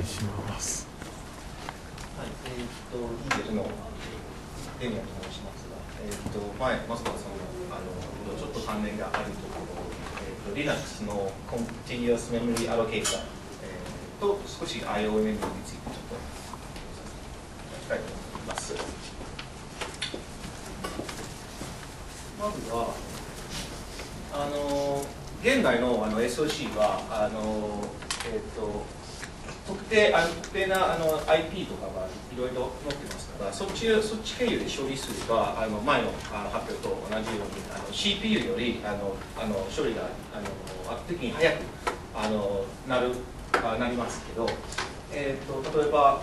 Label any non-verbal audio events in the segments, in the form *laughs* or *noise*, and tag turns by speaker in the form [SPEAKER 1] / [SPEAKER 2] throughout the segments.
[SPEAKER 1] いします。
[SPEAKER 2] はいえー、っとインテルのデミアと申しますが、えー、っと前松原さんのあのちょっと関連があるところ、えー、っと Linux の Continuous Memory Allocator、えー、と少し IO メモリについてちょっとしたいと思います。まずはあの現代のあの SOC はあの、えー、っと特定あの特定なあの IP とかがいろいろ載ってますからそっちそっち経由で処理すればあの前の発表と同じようにあの CPU よりあのあの処理があの圧倒的に早くあのなるあなりますけど、えーと、例えば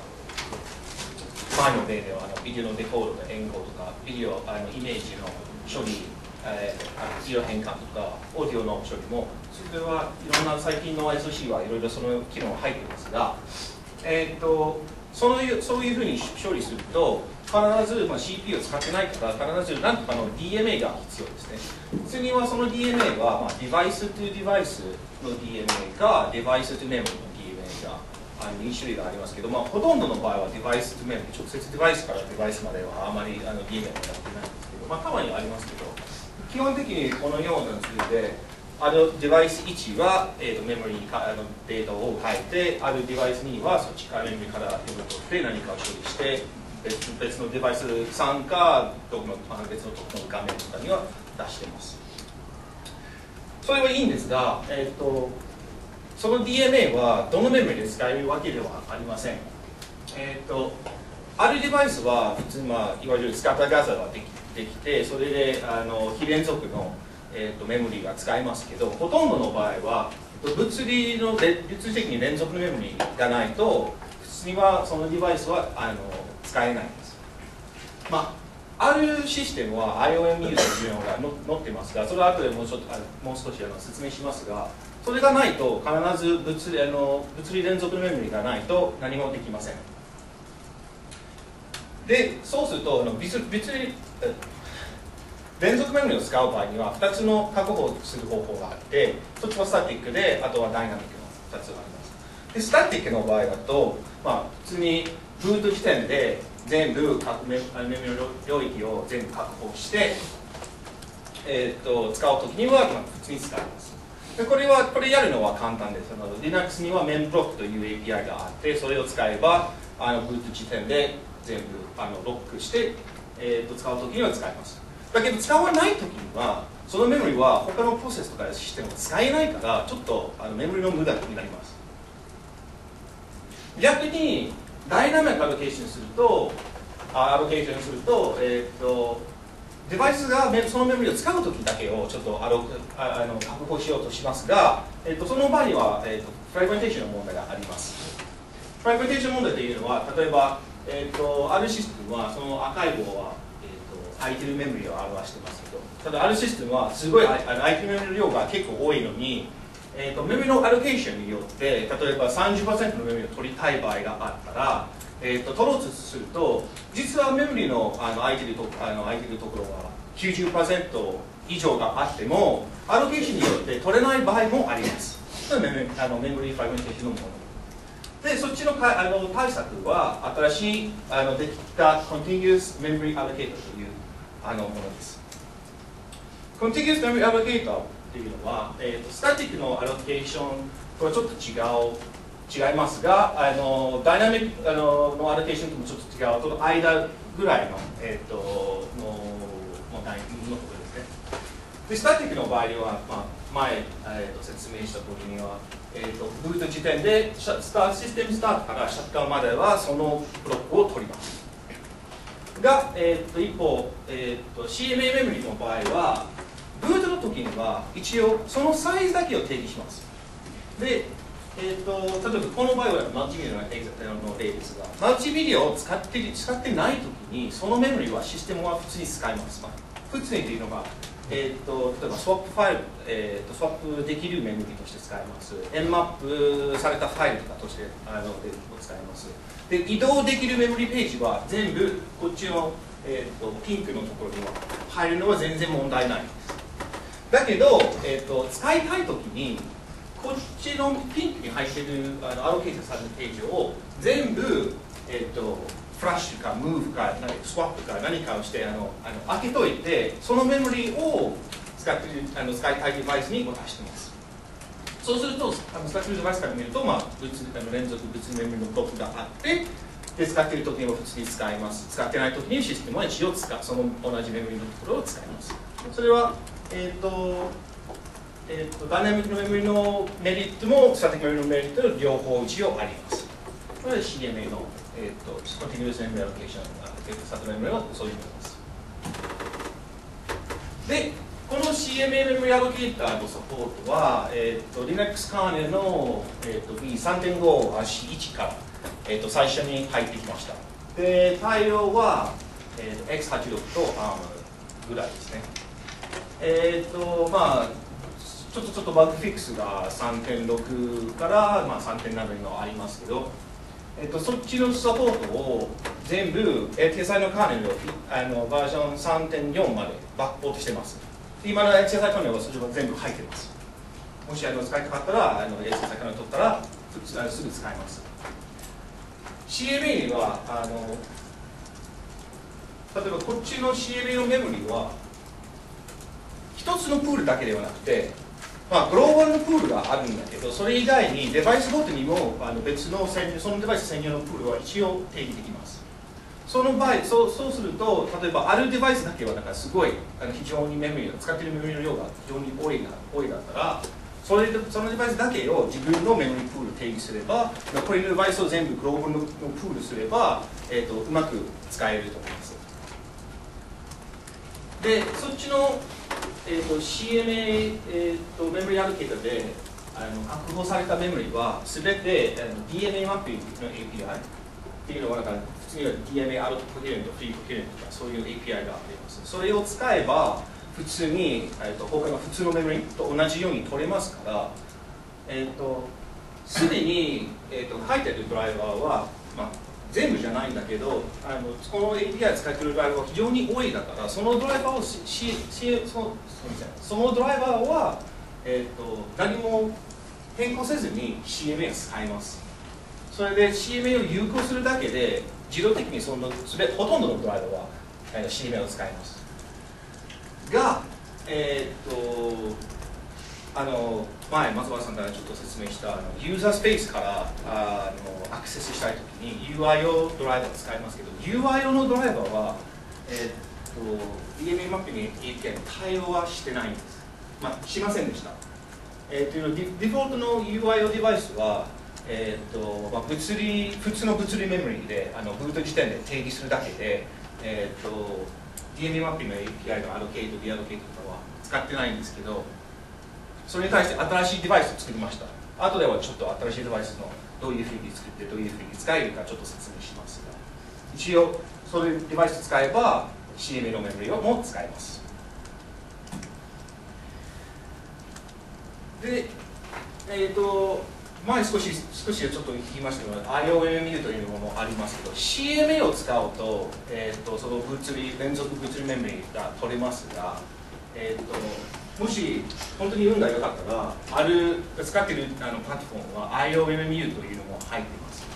[SPEAKER 2] 前の例ではあのビデオのデフォルトの変更とかビデオあのイメージの処理、えー、色変換とかオーディオの処理もそれはいろんな最近の SOC はいろいろその機能が入ってますが、えーと、そのそういうふうに処理すると必ず、まあ、CPU を使ってないから必ず何とかの DMA が必要ですね。次はその DMA は、まあ、デバイス to デバイスの DMA かデバイス to メモリの DMA があの2種類がありますけど、まあ、ほとんどの場合はデバイス to メモ直接デバイスからデバイスまではあまりあの DMA をやってないんですけど、まあ、たまにはありますけど。基本的にこのような図であるデバイス1は、えーと、メモリにかあのデータを書いて、あるデバイス2はそっちからメモリから読み取って何かを処理して別、別のデバイス3かどこの別のとこの画面とかには出してます。それはいいんですが、えーと、その DMA はどのメモリーで使えるわけではありません。えーと、あるデバイスは普通、まあ、いわゆるスカッターガザーができできて、それであの非連続のえーと、メモリーが使えますけどほとんどの場合は物理の物理的に連続のメモリーがないと普通にはそのデバイスはあの使えないんです、まあ、あるシステムは IOMU というのが載ってますがそれは後でもうちょっともう少しあの説明しますがそれがないと必ず物理あの物理連続のメモリーがないと何もできません。でそうするとあの物理連続メモリを使う場合には2つの確保する方法があって1つはスタティックであとはダイナミックの2つがあります。でスタティックの場合だと、まあ、普通にブート時点で全部メメモリ領域を全部確保して、えーと、使う時には、まあ、普通に使いますでこれはこれやるのは簡単です。あの Linux にはメンブロックという API があってそれを使えばあのブート時点で全部あのロックして、えーと使う時には使えますだけど使わない時にはそのメモリは他のプロセスとかシステムが使えないからちょっとあのメモリの無駄になります。逆にダイナミックアロケーションするとアロケーションすると,、えーと、デバイスがそのメモリを使う時だけをちょっとアロあの確保しようとしますが、えーと、その場合には、えーと、フラグメンテーションの問題があります。フラグメンテーション問題というのは例えば、えー、とあるシステムはその赤い棒はえー、と空いてるメモリーを表してますけどただあるシステムはすごい空いてるメモリの量が結構多いのに、えーと、メモリのアロケーションによって例えば30%のメモリを取りたい場合があったら、えーと、取ろうとすると実はメモリのあの空いてるとあの空いてるところは90%以上があってもアロケーションによって取れない場合もあります。メモあのメモリフラグメンテーションのもの。でそっちのかあの対策は新しいあのできた Continuous Memory Allocator というあのものです。Contiguous Memory Allocator っていうのは、えーと、スタティックのアロケーションとはちょっと違う違いますが、あのダイナミックあののアロケーションともちょっと違う、その間ぐらいの,、えーと、の問題のころですね。で、スタティックの場合は、まあ、前、えーと、説明した時には、えー、とブート時点でスタシステムスタートからシャッターまではそのブロックを取ります。が、えー、と一方、えー、と CMA メモリの場合はブートの時には一応そのサイズだけを定義しますで、えーと、例えばこの場合はマルチビデオの例ですがマルチビデオを使って使ってない時にそのメモリはシステムは普通に使います、まあ、普通にというのが、えーと、例えばスワップファイル、えーと、スワップできるメモリとして使います。Nmap されたファイルとかとしてあので使います。で移動できるメモリページは全部こっちの、えーと、ピンクのところには入るのは全然問題ないです。だけど、えーと、使いたい時にこっちのピンクに入ってるあのアロケートされるページを全部、えっと、フラッシュかムーブかスワップか何かをしてあのあの開けといてそのメモリーを使ってあの使いたいデバイスに渡してます。そうするとあの使ってるデバイスから見ると、まあ、物あの連続物理メモリのブロックがあってで使っている時には普通に使います。使ってない時にシステムは一応使うその同じメモリーのところを使います。それはえっ、ー、とえーと、ダイナミックのメモリのメリットもスタティックメモリのメリットの両方一応あります。これは CMA の、えーと、コンティニュースメモリアロケーションスタティックメモリはそういうものです。でこの CMA メモリアロケーターのサポートは、えーと、Linux カーネルの、えー、と B3.5-1 から、えー、と最初に入ってきました。で対応は、えー、と X86 と ARM ぐらいですね。えっ、ー、とまあちょっとちょっとバグフィックスが3.6から、まあ、3.7にもありますけど、えっと、そっちのサポートを全部、えー、体のカーネルをあのバージョン3.4までバックポートしてます。今の HSI カーネルはそれは全部入ってます。もしあの使いたかったらあの HSI カーネル取ったらすぐ使えます。CMA はあの例えばこっちの CMA のメモリは一つのプールだけではなくてまあ、グローバルのプールがあるんだけど、それ以外にデバイスごとにもあの別の専用そのデバイス専用のプールは一応定義できます。その場合そうそうすると、例えばあるデバイスだけはなんかすごいあの非常にメモリ使ってるメモリの量が非常に多いな多いだったら、それでそのデバイスだけを自分のメモリプール定義すれば、残りのデバイスを全部グローバルのプールすれば、えー、とうまく使えると思います。で、そっちのえーと、CMA、えーと、メモリアロケータであの確保されたメモリはすべてあの DMA マッピングの API っていうのはなんか普通には DMA アロトコヘレント、フリーコヘレントとかそういう API があります。それを使えば普通に、えーと、他の普通のメモリと同じように取れますからえっ、ー、とすでに、えー、と書いてるドライバーは、まあ、全部じゃないんだけどあのこの API 使ってるドライバーが非常に多いだからそのドライバーをししそのそのドライバーは、えーと、何も変更せずに CMA を使います。それで CMA を有効するだけで自動的にそのすべほとんどのドライバーは、えー、CMA を使います。がえっ、ー、とあの前松原さんからちょっと説明したあのユーザースペースからあのアクセスしたいときに UIO ドライバーを使いますけど UIO のドライバーは、えー、と DMA マッピング API の対応はしてないんです、まあ、しませんでした、えー、とディフォルトの UIO デバイスはえーとまあ、物理普通の物理メモリーであのブート時点で定義するだけで、えーと、DMA マッピングの API のアロケート、ディアロケートとかは使ってないんですけどそれに対して新しいデバイスを作りました。後ではちょっと新しいデバイスのどういうふうに作ってどういうふうに使えるかちょっと説明しますが。一応そういうデバイスを使えば CMA のメモリをも使えます。でえっ、ー、と前少し少しちょっと言いましたけど IOMMU というものもありますけど CMA を使うと,、えーと、その物理連続物理メモリが取れますが、えーともし本当に運が良かったらある使ってるあのプラットフォームは IOMMU というのも入っています。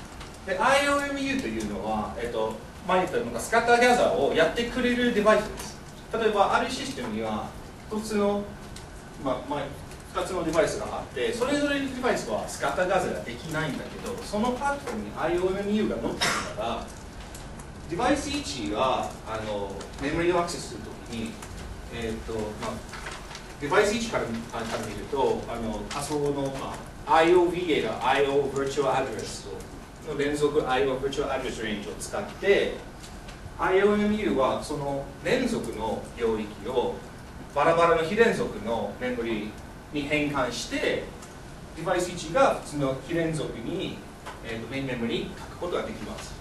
[SPEAKER 2] で IOMU というのは、えっと、前言ったのがスカッターギャザーをやってくれるデバイスです。例えばあるシステムには1つの、まあ、2つのデバイスがあってそれぞれのデバイスはスカッターギャザーができないんだけどそのプラットフォームに IOMU が載ってるからデバイス1があのメモリをアクセスするときに、えーとまあデバイス1からから見るとあの仮想の、まあ、IOVA が IO Virtual Address の連続 IO Virtual Address Range を使って IOMU はその連続の領域をバラバラの非連続のメモリに変換してデバイス1が普通の非連続に、えーと、メインメモリに書くことができます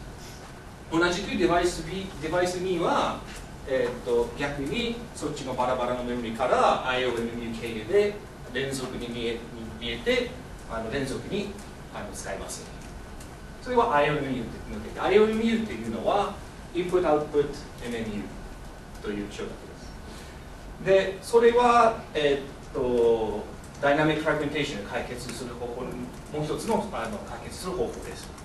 [SPEAKER 2] 同じくデバイス B デバイス2はえー、と逆にそっちのバラバラのメモリから IOMU 経由で連続に見え見えてあの連続にあの使います。それは IOMU って。IOMU っていうのは Input Output MMU という承諾です。でそれは、えー、っとダイナミックフラグメンテーションで解決する方法もう一つのあの解決する方法です。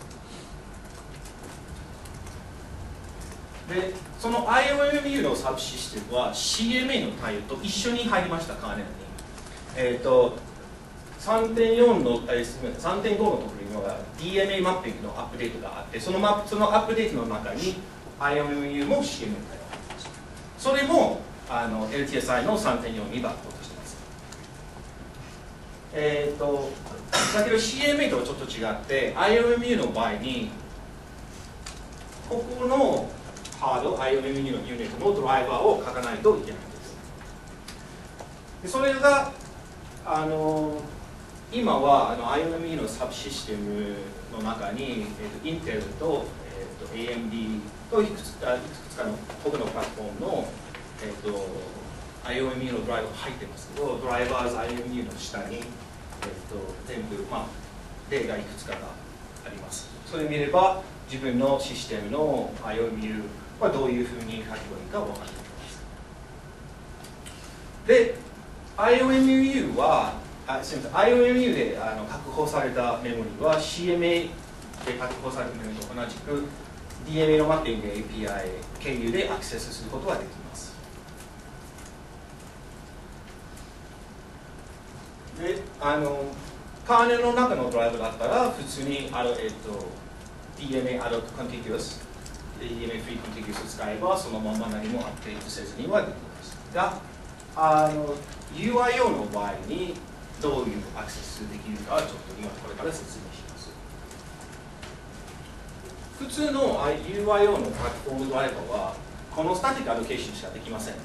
[SPEAKER 2] でその IOMU のサブシステムは CMA の対応と一緒に入りましたカーネルに。えっ、ー、と3.4の、えー、すみません3.5のところには DNA マッピングのアップデートがあってそのマそのアップデートの中に IOMU も CMA の対応が入りました。それもあの LTSI の3.4にバックとしてます。えっ、ー、とだけど CMA とはちょっと違って IOMU の場合にここのハード IOMU のユニットのドライバーを書かないといけないんです。でそれがあの今はあの IOMU のサブシステムの中に、えーと、インテルと,、えーと、AMD といくつかいくつかの他のプラットフォームの、えーと、IOMU のドライバーが入ってますけどドライバーズ IOMU の下に、えー、と全部、まあ、例がいくつかがあります。それ見れば自分のシステムの IOMU はどういうふうに書けばいいか分かってきますで IOMU はあすみません。IOMU であの確保されたメモリは CMA で確保されたメモリと同じく DMA のマッピング API 経由でアクセスすることができます。であのカーネルの中のドライブだったら普通にあの、えっと、DMA アドコンティギュアス DMA フリーコンティギュスを使えばそのまま何もアップデートせずにはできます。があの UIO の場合にどういうアクセスできるかちょっと今これから説明します。普通の UIO のプラットフォームドライバーはこのスタティックアロケーションしかできません。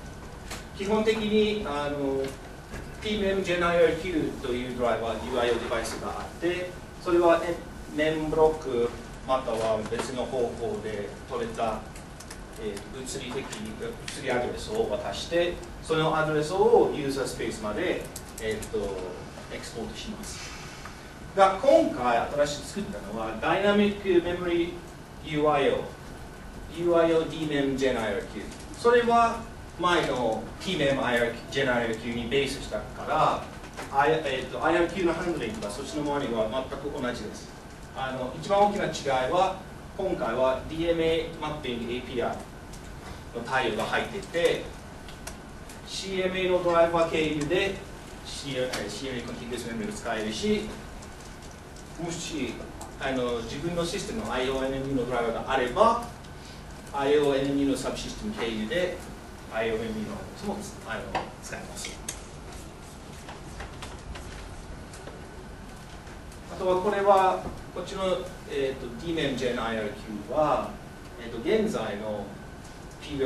[SPEAKER 2] 基本的にあの TMMGenIRQ というドライバー UIO デバイスがあってそれは年ブロックまたは別の方法で取れた、えー、物理的物理アドレスを渡してそのアドレスをユーザースペースまで、えーと、エクスポートします。が今回新しく作ったのはダイナミックメモリ UIO UIO DMEM GenIRQ それは前の TMEM GenIRQ にベースしたから、IRQ のハンドリングがそっちの周りは全く同じです。あの一番大きな違いは今回は DMA マッピング API の対応が入ってて CMA のドライバー経由で CMA コンティギュースメモリを使えるしもしあの自分のシステムの IONM のドライバーがあれば IONM のサブシステム経由で IONM のもあの使えます。とはこれはこっちの、えーと、DMEMGenIRQ は、えーと、現在の PDRIGenIRQ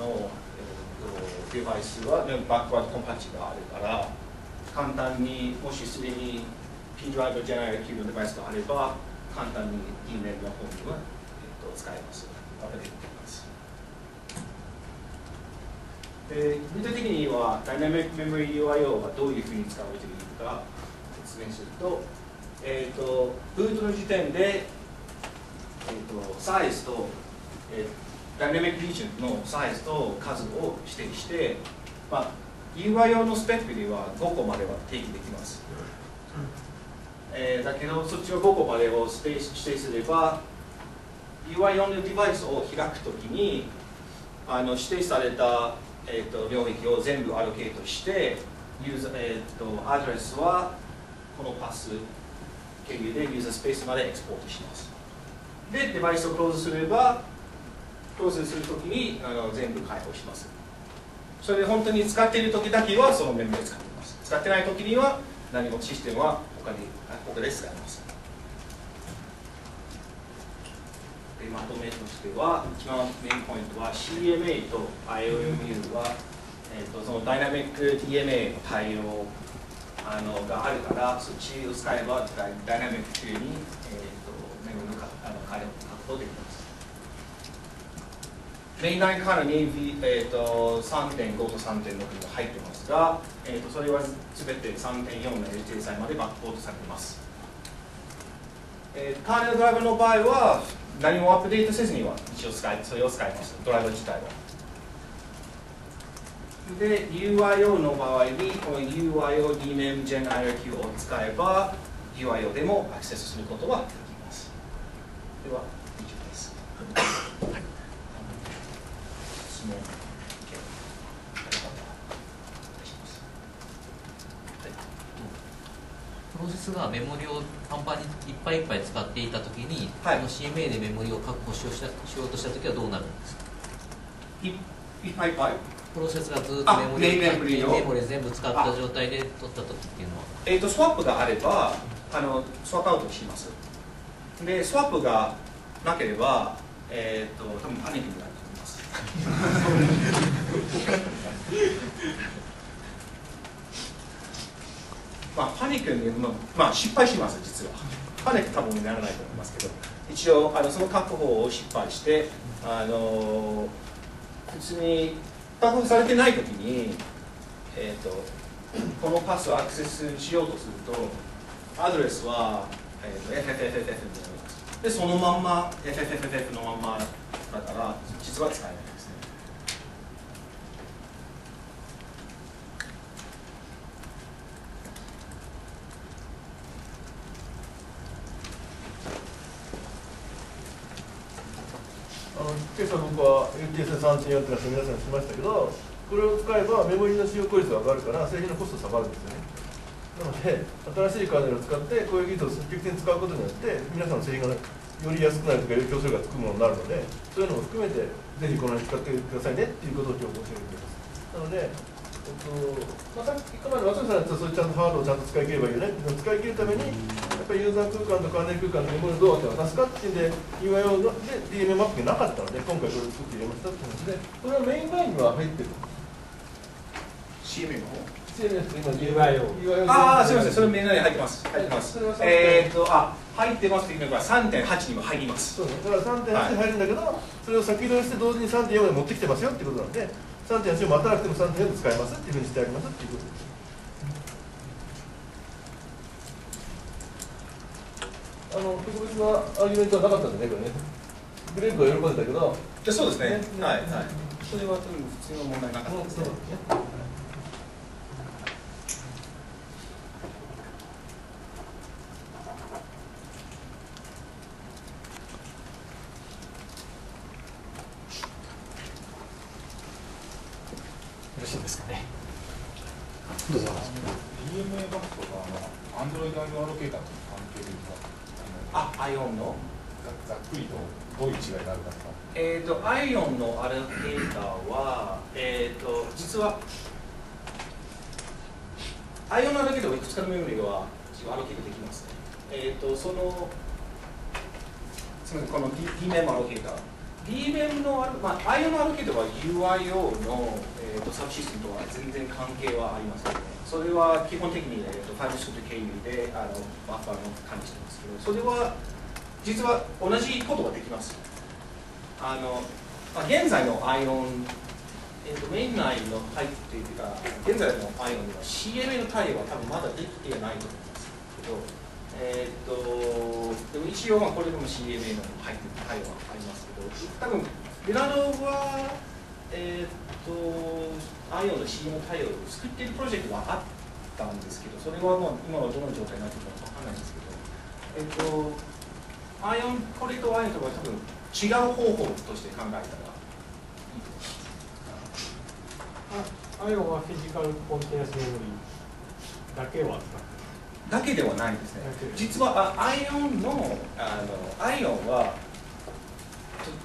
[SPEAKER 2] の、えーと、デバイスはバックワードコンパチがあるから簡単にもしすでに PDRIGenIRQ のデバイスがあれば簡単に DMEM の方には、えー、と使えます。えー、具体的にはダイナミックメモリ UIO はどういうふうに使われているか明すると、えーと、ブートの時点で、えーと、サイズと、えー、ダイナミックリージョンのサイズと数を指定して、まあ、UI 用のスペックでは5個までは定義できます、えー、だけどそっちの5個までを指定すれば UI 用のデバイスを開くときにあの指定された、えーと、領域を全部アロケートしてユーザー、えーとアドレスはこのパス経由でユーザースペースまでエクスポートします。でデバイスをクローズすればクローズするときにあの全部開放します。それで本当に使っているときだけはそのメモリを使っています。使ってないときには何もシステムは他に他で使います。でまとめとしては一番メインポイントは CMA と IOMU は、えーと、とそのダイナミック DMA の対応あのがあるからそっちを使えばダイナミックに、えーと、メモリのあの確保できます。メインラインからに、えーと、3.5と3.6が入ってますが、えーと、それは全て3.4の HSI までバックポートされています。えー、カーネルドライブの場合は何もアップデートせずには一応使いそれを使いますドライバー自体はで UIO の場合にこの UIO DMEM Gen IRQ を使えば UIO でもアクセスすることはできます。では以上です質問。
[SPEAKER 1] プロセスがメモリをパンパンにい。っぱい。い。っぱい。使ってい。たときに、
[SPEAKER 2] はい。
[SPEAKER 1] この CMA でメモリを確保しようとしたときはどうなるんですか
[SPEAKER 2] い。っぱい。い。っぱい。
[SPEAKER 1] プロセスがずっと
[SPEAKER 2] あ
[SPEAKER 1] メモリ
[SPEAKER 2] メモリを。
[SPEAKER 1] メモリ全部使った状態で取ったときっていうのは。
[SPEAKER 2] えー、とスワップがあればあのスワップアウトします。でスワップがなければえっ、と多分パニックになると思います。*laughs* まあパニックに、まあまあ、失敗します実は。パニック多分にならないと思いますけど。一応あのその確保を失敗してあの普通に全くされてない時にえっ、とこのパスをアクセスしようとすると、アドレスは、えー、と FFFF になります。で、そのまんま FFFF のまんまだから、実は使えないですね。
[SPEAKER 3] あの今朝僕は LTS3.4 ってらっしゃる皆さんにしましたけどこれを使えばメモリの使用効率が上がるから製品のコスト下がるんですよね。なので新しいカーネルを使ってこういう技術を積極的に使うことによって皆さんの製品がより安くなるとかより競争がつくものになるのでそういうのも含めてぜひこのように使ってくださいねっていうことを今日申し上げています。なので、まあ、さっき前の松下さんのそういうちゃんとハードをちゃんと使い切ればいいよね。っていうのを使い切るためにやっぱりユーザー空間とカーネル空間のメモリをどうやって渡すかっていうんで UIO で DMA マップがなかったので今回これを作って入れましたって話で。これはメインラインには入ってる
[SPEAKER 2] CMA の方
[SPEAKER 4] UIO
[SPEAKER 3] UIO
[SPEAKER 2] ああ、すみません、それメニューに入ってます。入ってます。
[SPEAKER 3] それは。3.8
[SPEAKER 2] えっ、と、あ、入ってますっていうのが3.8にも入ります。
[SPEAKER 3] そうね、だから3.8に入るんだけど、それを先取りして同時に3.4まで持ってきてますよっていうことなんで3.8を待たなくても3.4で使えますっていうふうにしてありますっていうことです。あの特別なアーギュメントはなかったんでねこれね。グレーグは喜んでたけど。
[SPEAKER 2] でそうですね。
[SPEAKER 3] ね
[SPEAKER 2] はい、はい。それは多分普通の問題なかったですね
[SPEAKER 3] だ。ね
[SPEAKER 4] よろしいですかね。
[SPEAKER 5] どうぞ。DMA バックとか、あの、Android アロケーターとの関係でいうと、あ
[SPEAKER 2] あ、アイオンの？
[SPEAKER 5] のざざっくりとどういう違いがあるかとか。
[SPEAKER 2] えっ、と、アイオンのアルケーターは、えっ、と、実は、アイオンのアルケーターはいくつかのメモリが一応アルケートできますね。えっ、と、その、すみません、この D- DMM アロケーター。DMM のアル、まあ、アイオンのアルケーターは UIO の、えー、とサブシステムとは全然関係はありませんね。それは基本的に、えー、とファイルスクリプト経由であのバッファーの管理してますけど、それは実は同じことができます。あのまあ、現在のアイオン、えー、とメイン内の入っているか、現在のアイオンには CMA の対応は多分まだできていないと思いますけど、えー、とでも一応まあこれでも CMA の入ってる対応はありますけど、多分ベラドは、えー、とアイオンの CMA 対応を作っているプロジェクトはあったんですけど、それはまあ今はどの状態になっているかわからないんですけど、えっ、と、アイオン、これとアイオンとは多分違う方法として考えたらいいと思います。
[SPEAKER 4] あアイオンはフィジカルコンテナスメモリだけは使って
[SPEAKER 2] だけではないんですね。実はあアイオンのあのアイオンは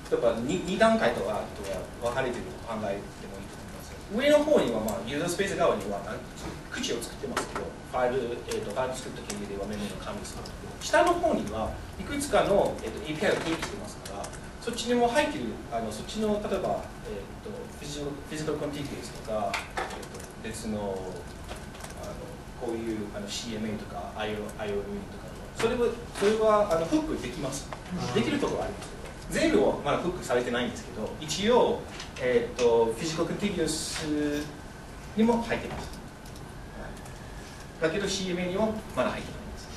[SPEAKER 2] ちょっとやっぱ 2, 段階とはとは分かれていると考えてもいいと思います。上の方には、まあ、ユーザースペース側には口を作ってますけど、ファイル、えー、とファイル作った経由ではメモリの管理するんですけど、下の方にはいくつかの、えー、と API が提起してますから、そっちにも入ってる、あのそっちの例えば、えー、とフィジフィジカルコンティティですとか、えー、と別のあのこういうあの CMA とか IO IOM とかのそれはそれはあのフックできます。できるところはあります全部はまだフックされてないんですけど一応、えー、とフィジカルコンティティウスにも入ってます、はい。だけど CMA にもまだ入ってないんです。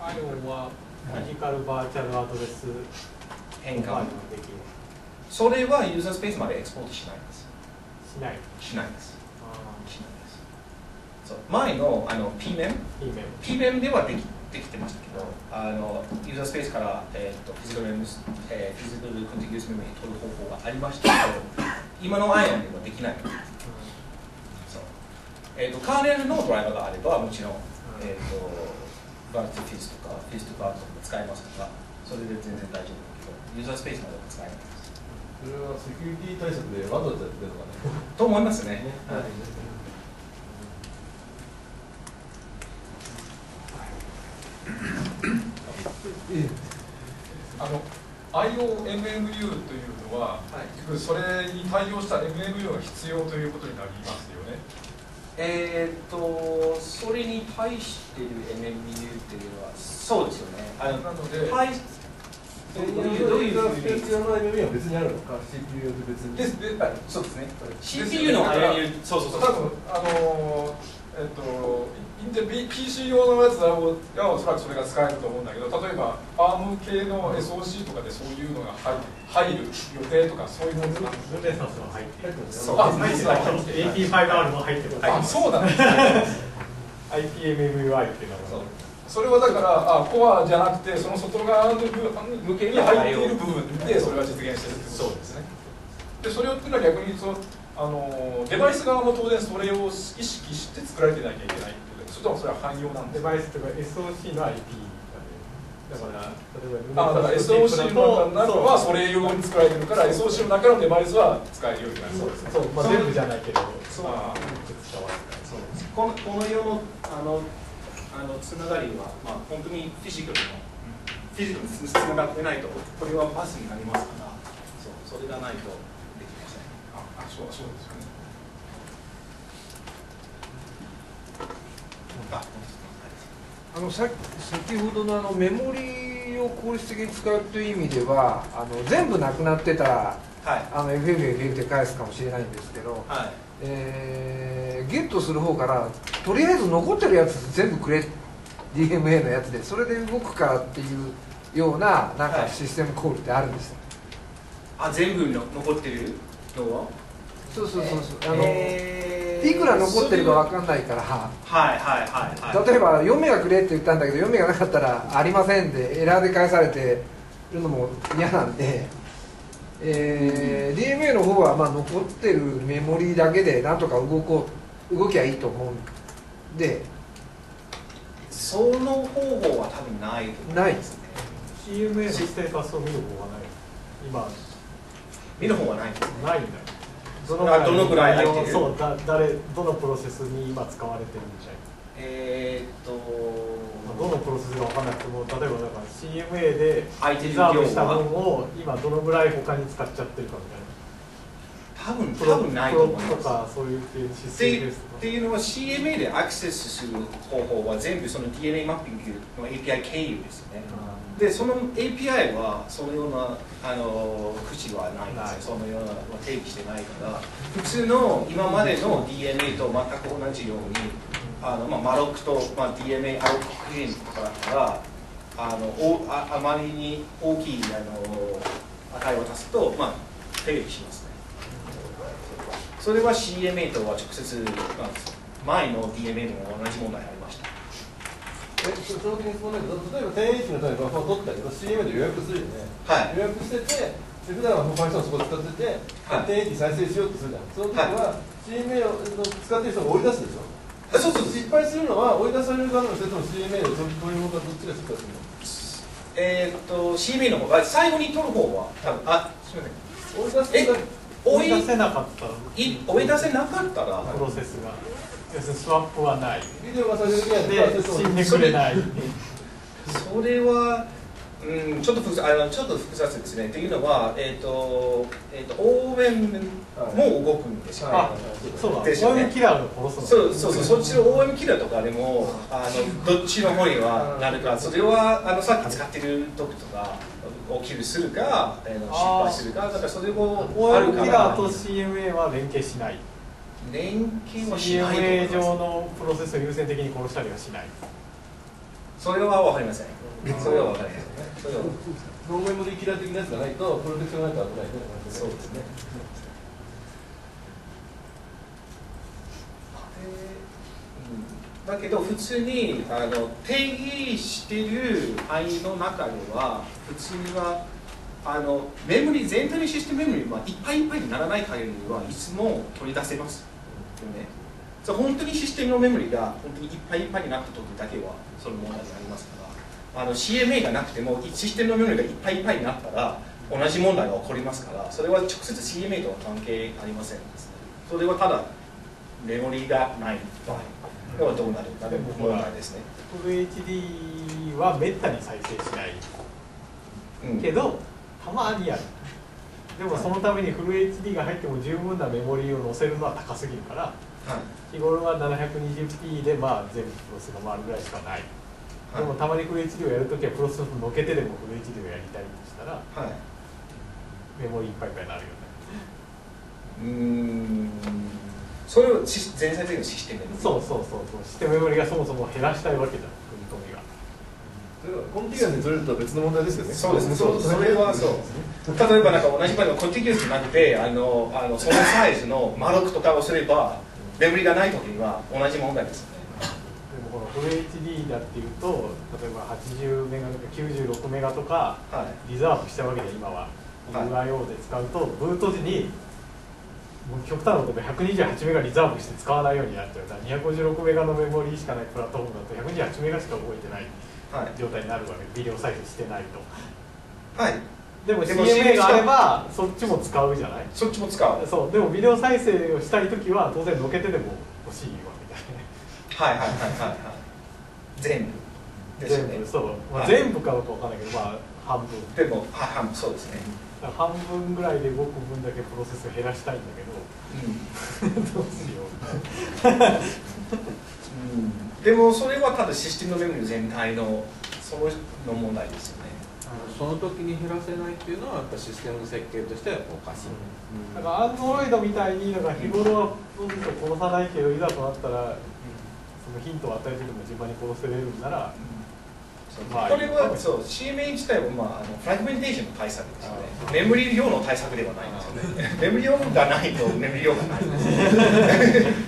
[SPEAKER 4] アイオンはフィジカルバーチャルアドレス
[SPEAKER 2] 変換。
[SPEAKER 4] ができる
[SPEAKER 2] それはユーザースペースまでエクスポートしないです。
[SPEAKER 4] しない。
[SPEAKER 2] しないです。
[SPEAKER 4] あ
[SPEAKER 2] しないです。そう。前のあの PMEM PMEM ではできできてましたけどあのユーザースペースから、えー、とフィジカルえーフィジカルコンティギュースメモリに取る方法がありましたけど今の IAM ではできない。そう、えー、とカーネルのドライバーがあればもちろん、えー、とバルトフィズとかフィズとか使えますからそれで全然大丈夫だけどユーザースペースまでは使えないです
[SPEAKER 3] それはセキュリティ対策でわざわざやってるのかね。*laughs*
[SPEAKER 2] と思いますね。はい *laughs*
[SPEAKER 5] あの IOMMU というのは、結局それに対応した MMU が必要ということになりますよね。
[SPEAKER 2] えー、とそれに対している MMU っていうのはそうですよね。あの
[SPEAKER 5] なので、
[SPEAKER 2] はい。どういうどういう
[SPEAKER 3] ユーザース
[SPEAKER 2] ふうに
[SPEAKER 3] ペース用の MME は別にあるのか CPU 別に。
[SPEAKER 5] ですで
[SPEAKER 2] はい。そうですね。CPU の MMU そうそうそう
[SPEAKER 5] 多分あのーえっとインテ B- PC 用のやつはおそらくそれが使えると思うんだけど例えば ARM 系の SOC とかでそういうのが入入る予定とかそういうものですか？
[SPEAKER 4] ルネサンスは入ってる
[SPEAKER 5] あ
[SPEAKER 4] 入ってる。入ってる AP5R も入ってます。
[SPEAKER 5] あそうなんですね。
[SPEAKER 4] IPMMUI っていうの
[SPEAKER 2] そう。
[SPEAKER 4] は
[SPEAKER 5] それはだからあコアじゃなくてその外側の部向けに入っている部分でそれが実現してるってことですね。でそれをっていうのは逆に言うとあのデバイス側も当然それを意識して作られてなきゃいけないっていうことでそれともそれは汎用なんで
[SPEAKER 4] デバイスとか SOC の IP だから例えば
[SPEAKER 5] あだから SOC の中はそれ用に作られてるから SOC の中のデバイスは使えるようになる。
[SPEAKER 4] そう。そう、まあ、全部じゃないけど
[SPEAKER 2] そう。このこの世のあのあのつながりは、まあ、本当にフィジカルのフィジカルにつながってないとこれはパスになりますから。そうそれがないと
[SPEAKER 5] そうそうですよね。
[SPEAKER 2] あ
[SPEAKER 6] あのさ先ほどのあのメモリを効率的に使うという意味ではあの全部なくなってたら
[SPEAKER 2] はい。
[SPEAKER 6] あの FFFF で返すかもしれないんですけど、
[SPEAKER 2] はい。
[SPEAKER 6] えーゲットする方からとりあえず残ってるやつ全部くれ DMA のやつでそれで動くからっていうようななん
[SPEAKER 2] はい。
[SPEAKER 6] かシステムコールってあるんですよ、
[SPEAKER 2] あ全部の残ってるのは？
[SPEAKER 6] そうそうそうそう。あの、
[SPEAKER 2] えー
[SPEAKER 6] いくら残ってるか分かんないから。
[SPEAKER 2] はいはいはいはい。
[SPEAKER 6] 例えば4メガくれって言ったんだけど4メガなかったらありませんでエラーで返されてるのも嫌なんで、えー DMA の方はまあ残ってるメモリだけでなんとか動こう動きゃいいと思うんで。
[SPEAKER 2] その方法は多分ないと思
[SPEAKER 6] ない
[SPEAKER 2] ですね。
[SPEAKER 4] CMA のステータスを見る方がない。今。
[SPEAKER 2] 見る方はない。です
[SPEAKER 4] ないんだよど
[SPEAKER 2] あどのぐらい入ってる？
[SPEAKER 4] そうだ誰どのプロセスに今使われてるんじゃい
[SPEAKER 2] えーっと
[SPEAKER 4] まあどのプロセスが分からなくても例えばだから CMA でリザーブした分を今どのぐらい他に使っちゃってるかみたいな。
[SPEAKER 2] 多分
[SPEAKER 4] プロ
[SPEAKER 2] 多分ないと思います。
[SPEAKER 4] かそういうシス
[SPEAKER 2] って
[SPEAKER 4] テムですとか。
[SPEAKER 2] っていうのは CMA でアクセスする方法は全部その DNA マッピングの API 経由ですよねでその API はそのようなあの口はないん
[SPEAKER 4] ない。
[SPEAKER 2] ですよそのような定義してないから普通の今までの DNA と全く同じようにあの、まあ、マロックと、まあ、DNA アロッククリーンとかだったらあのおああまりに大きいあの値を足すと、まあ、定義しますね。それは CMA とは直接、まあ、前の DMA でも同じ問題ありました。
[SPEAKER 3] えそその点質問だけど例えば 10H のためにバッファーを取ったけど CM で予約するよね、
[SPEAKER 2] はい。
[SPEAKER 3] 予約しててで普段は他の人がそこ使ってて、
[SPEAKER 2] はい。
[SPEAKER 3] 10H 再生しようとするじゃん。その時は CMA を使ってる人が追い出すでしょ
[SPEAKER 2] あそうそう。
[SPEAKER 3] 失敗するのは追い出される側なのそれとも CMA を取り物かどっちが失敗するの
[SPEAKER 2] えーっと CMA の方が最後に取る方は多分あすみません。
[SPEAKER 3] 追い出す
[SPEAKER 2] え追い
[SPEAKER 4] 出せなかった。
[SPEAKER 2] 追い出せなかったら、
[SPEAKER 4] プロセスが要するにスワップはない。
[SPEAKER 3] ビデオがされる
[SPEAKER 4] で死んでくれない。
[SPEAKER 2] それは、うん、ちょっと複雑あのちょっと複雑ですね。というのは、えっ、と、えっ、と、OM も動くんですよね。
[SPEAKER 4] あそうだ
[SPEAKER 2] ですよね。
[SPEAKER 4] ワインキラーが殺すの？
[SPEAKER 2] そうそうそう、そっちの OM キラーとかでも、あのどっちの方にはなるか、それはあのさっき使ってる時とか起きるするか、あの失敗するか、だからそれもあ
[SPEAKER 4] ワイン
[SPEAKER 2] るから。
[SPEAKER 4] キラーと CMA は連携しない
[SPEAKER 2] 連携はしないと思い
[SPEAKER 4] 上のプロセスを優先的に殺したりはしない。
[SPEAKER 2] それは分かりません。それは分かりませんねそれは
[SPEAKER 3] ノーメモリーキラー的なやつがないとプロテクションがないと危ないね。
[SPEAKER 2] そうですね。だけど普通にあの定義している範囲の中では普通にはあのメモリ全体のシステムメモリはいっぱいいっぱいにならない限りはいつも取り出せますよね。そう本当にシステムのメモリが本当にいっぱいいっぱいになった時だけはその問題になりますから。あの CMA がなくてもシステムのメモリがいっぱいいっぱいになったら同じ問題が起こりますからそれは直接 CMA とは関係ありませんそれはただメモリがない場合。ではどうなる？かで問題ですね、
[SPEAKER 4] フル HD はめったに再生しない
[SPEAKER 2] うん。
[SPEAKER 4] けどたまにやるでもそのためにフル HD が入っても十分なメモリーを載せるのは高すぎるから
[SPEAKER 2] はい。
[SPEAKER 4] 日頃は 720p でまあ全部プロセスが回るぐらいしかない、でもたまにフル HD をやるときはプロセスをのけてでもフル HD をやりたいとしたら
[SPEAKER 2] はい。
[SPEAKER 4] メモリーいっぱいいっぱいになるよね。
[SPEAKER 2] うーん。それをシ全体的なシステムで
[SPEAKER 4] そうそうそうそう。システムメモリがそもそも減らしたいわけじゃん。組み込みが
[SPEAKER 3] それはコンティギュアにずれるとは別の問題ですよね。
[SPEAKER 2] そうですね。そう。それはそう。例えばなんか同じ場合のコンティギュアスじゃなくてあのあのそのサイズのマロックとかをすればメモリがない時には同じ問題です。よね
[SPEAKER 4] でもこのフル HD だっていうと例えば80メガとか96メガとか
[SPEAKER 2] はい。
[SPEAKER 4] リザーブしたわけで今は。
[SPEAKER 2] はい。
[SPEAKER 4] UIO で使うとブート時にもう極端なことで128メガリザーブして使わないようになっちゃう。から256メガのメモリーしかないプラットフォームだと128メガしか動いてない状態になるわけビデオ再生してないと。
[SPEAKER 2] はい。
[SPEAKER 4] でも CMA があればそっちも使うじゃない？
[SPEAKER 2] そっちも使う。
[SPEAKER 4] そう。でもビデオ再生をしたい時は当然のけてでも欲しいわけだよね。
[SPEAKER 2] はいはいはいはいはい。全部ですよね。
[SPEAKER 4] 全部そう、まあ、
[SPEAKER 2] はい。
[SPEAKER 4] 全部かどうかわかんないけどまあ半分。
[SPEAKER 2] でもはいはいそうですね。
[SPEAKER 4] 半分ぐらいで動く分だけプロセスを減らしたいんだけど。
[SPEAKER 2] うん。*laughs*
[SPEAKER 4] どうしよ
[SPEAKER 2] うんでもそれはただシステムのメモリ全体のそのの問題ですよね。
[SPEAKER 7] その時に減らせないっていうのはやっぱシステムの設計としてはやっぱおかしい、
[SPEAKER 4] うだからアンドロイドみたいになんか日頃はうんと殺さないけどいざとなったらそのヒントを与えてでも順番に殺せれるんならまあ
[SPEAKER 2] これはそう CMA 自体は、まあ、あのフラグメンテーションの対策ですよね。メモリ用の対策ではないんですよね。*laughs* メモリ用がないとメモリ用がないんです *laughs* *laughs*